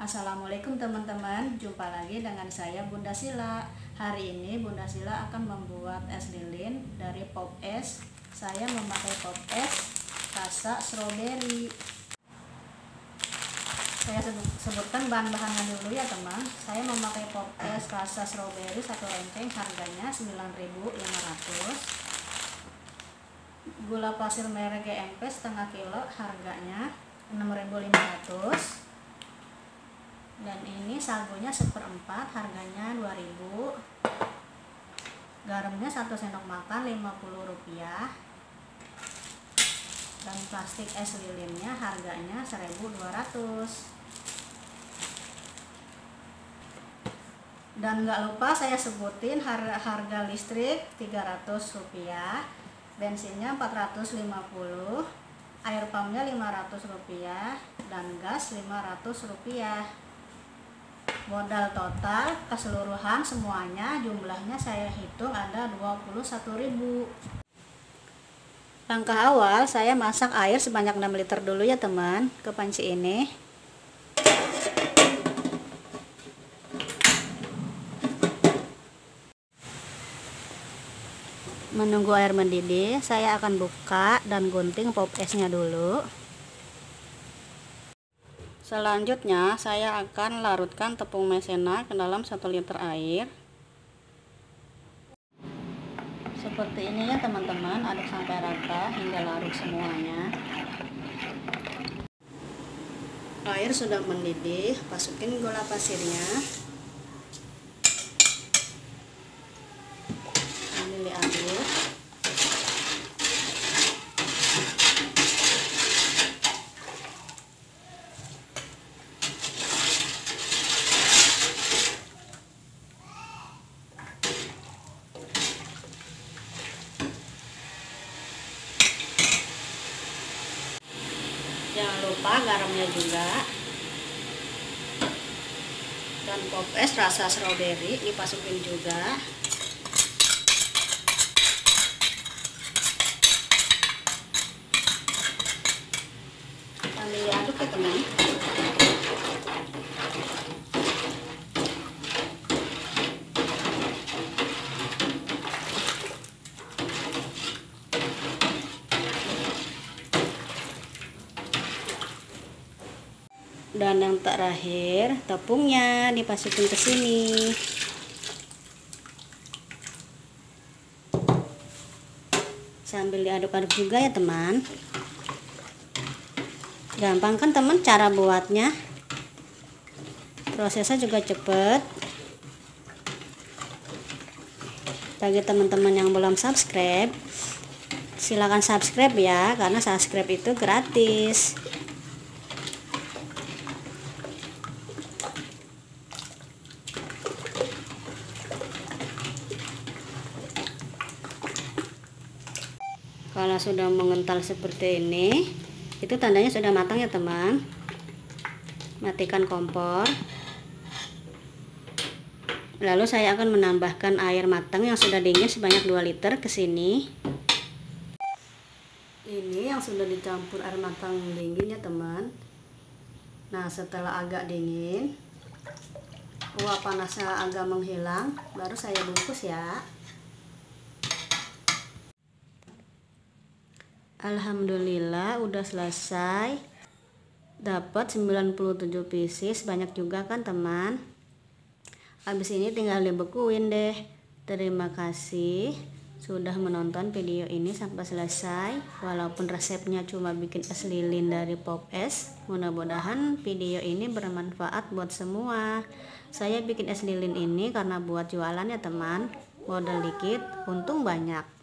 Assalamualaikum teman-teman. Jumpa lagi dengan saya Bunda Sila. Hari ini Bunda Sila akan membuat es lilin dari pop es. Saya memakai pop es rasa strawberry. Saya sebutkan bahan-bahannya dulu ya teman. Saya memakai pop es rasa strawberry satu lonceng harganya 9.500 Gula pasir merek GMP setengah kilo harganya 6.500 dan ini sagunya seperempat harganya 2000 garamnya 1 sendok makan 50 rupiah. Dan plastik es lilinnya harganya 1200 dan nggak lupa saya sebutin harga, harga listrik 300 rupiah. Bensinnya 450 air pumpnya 500 rupiah. Dan gas 500 rupiah modal total keseluruhan semuanya jumlahnya saya hitung ada 21.000 langkah awal saya masak air sebanyak 6 liter dulu ya teman ke panci ini. Menunggu air mendidih saya akan buka dan gunting pop esnya dulu Selanjutnya, saya akan larutkan tepung maizena ke dalam 1 liter air. Seperti ini ya teman-teman, aduk sampai rata hingga larut semuanya. Air sudah mendidih, masukin gula pasirnya. Jangan lupa garamnya juga. Dan pop es rasa strawberry dipasukin juga. Sambil diaduk ya teman dan yang terakhir tepungnya dipasukin ke sini. Sambil diaduk-aduk juga ya teman. Gampang kan teman cara buatnya? Prosesnya juga cepet. Bagi teman-teman yang belum subscribe silahkan subscribe ya karena subscribe itu gratis kalau sudah mengental seperti ini itu tandanya sudah matang ya teman. Matikan kompor. Lalu saya akan menambahkan air matang yang sudah dingin sebanyak 2 liter ke sini. Ini yang sudah dicampur air matang dingin ya teman. Nah setelah agak dingin uap panasnya agak menghilang baru saya bungkus ya Alhamdulillah udah selesai. Dapat 97 pieces banyak juga kan teman? Habis ini tinggal dibekuin deh. Terima kasih sudah menonton video ini sampai selesai. Walaupun resepnya cuma bikin es lilin dari pop es mudah-mudahan video ini bermanfaat buat semua. Saya bikin es lilin ini karena buat jualan ya teman. Modal dikit untung banyak